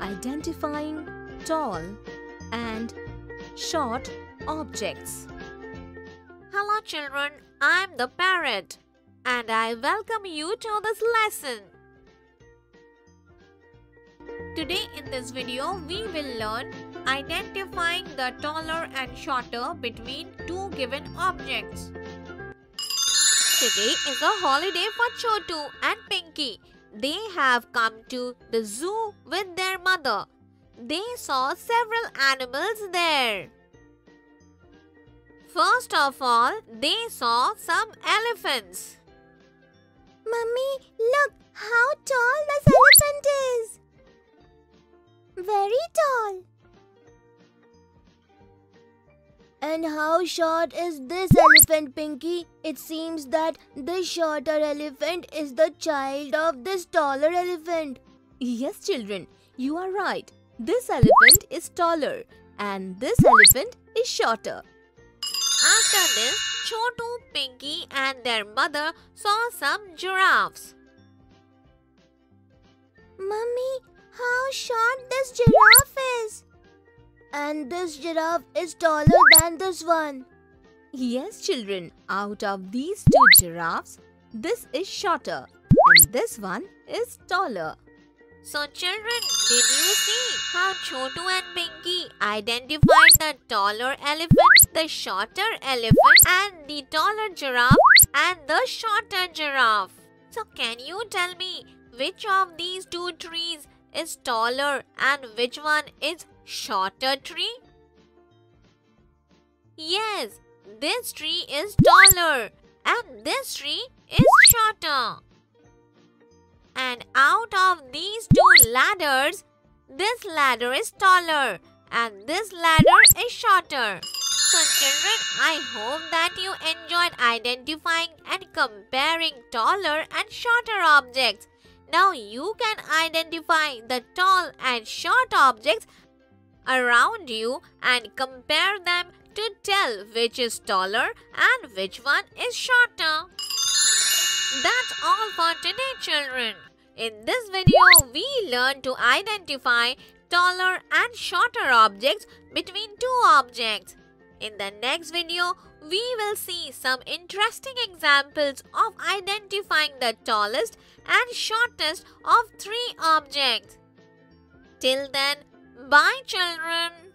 identifying tall and short objects. Hello children, I'm the parrot and I welcome you to this lesson. Today in this video we will learn identifying the taller and shorter between two given objects. Today is a holiday for Chotu and Pinky. They have come to the zoo with their mother. They saw several animals there. First of all, they saw some elephants. Mummy, look how tall this elephant is. Very tall. And how short is this elephant, Pinky? It seems that this shorter elephant is the child of this taller elephant. Yes, children, you are right. This elephant is taller and this elephant is shorter. After this, Chotu, Pinky and their mother saw some giraffes. Mummy, how short this giraffe is. And this giraffe is taller than this one. Yes, children, out of these two giraffes, this is shorter and this one is taller. So children, did you see how Chotu and Pinky identified the taller elephant, the shorter elephant and the taller giraffe and the shorter giraffe? So can you tell me which of these two trees is taller and which one is shorter tree? Yes, this tree is taller and this tree is shorter. And out of these two ladders, this ladder is taller and this ladder is shorter. So children, I hope that you enjoyed identifying and comparing taller and shorter objects. Now you can identify the tall and short objects around you and compare them to tell which is taller and which one is shorter. That's all for today children. In this video, we learn to identify taller and shorter objects between two objects. In the next video, we will see some interesting examples of identifying the tallest and shortest of three objects. Till then, bye children.